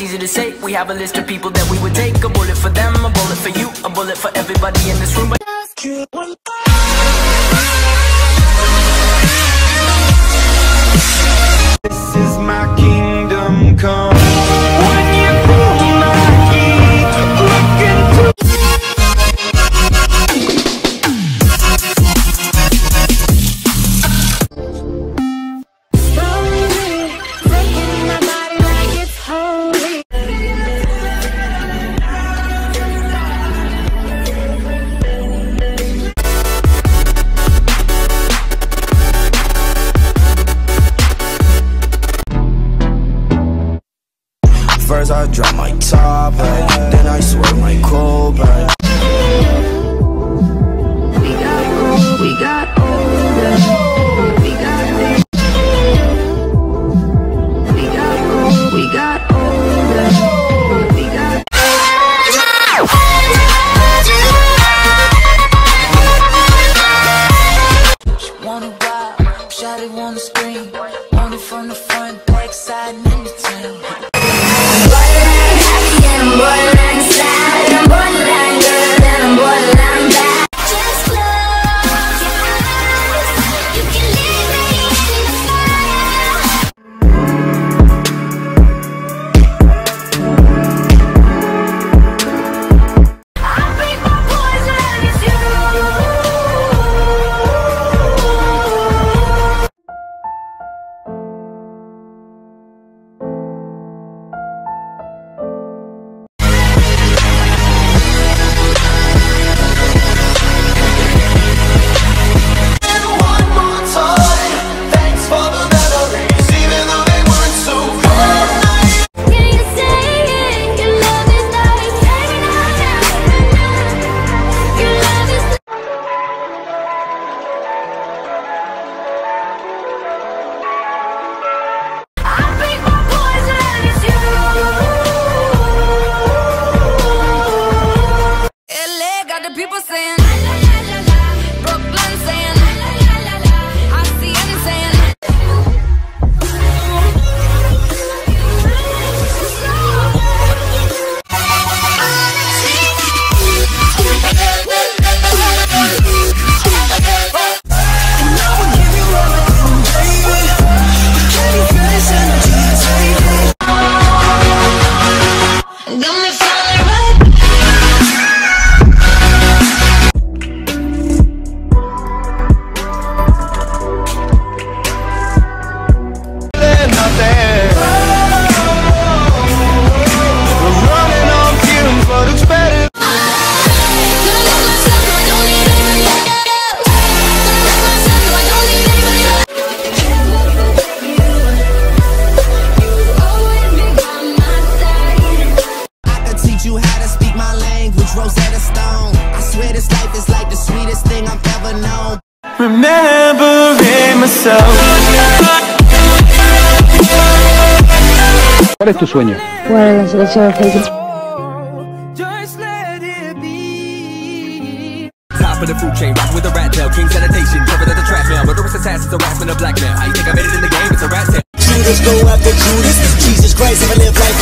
it's easy to say. We have a list of people that we would take. A bullet for them, a bullet for you, a bullet for everybody in this room. First I drop my top hat, then I swear my cold back. We got old, we got older. We got We got old, we got older. We got Wanna wild, shot it on the screen. Want it from the front, back side, and in between. Just I've ever known. Remembering myself. ¿Cuál es tu sueño? Jugar en la selección argentina. Just let it be. Top of the food chain, rockin' with a rat tail, king sanitation, covered at the trash man, murderous assassins, harassment of black men. How you think I made it in the game? It's a rat tail. Judas go after Judas. Jesus Christ, if I live life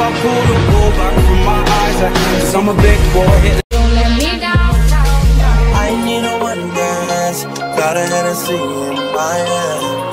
I pull the wool back from my eyes Cause I'm a big boy Don't let me down. I need a one dance, got a Hennessy in my hand.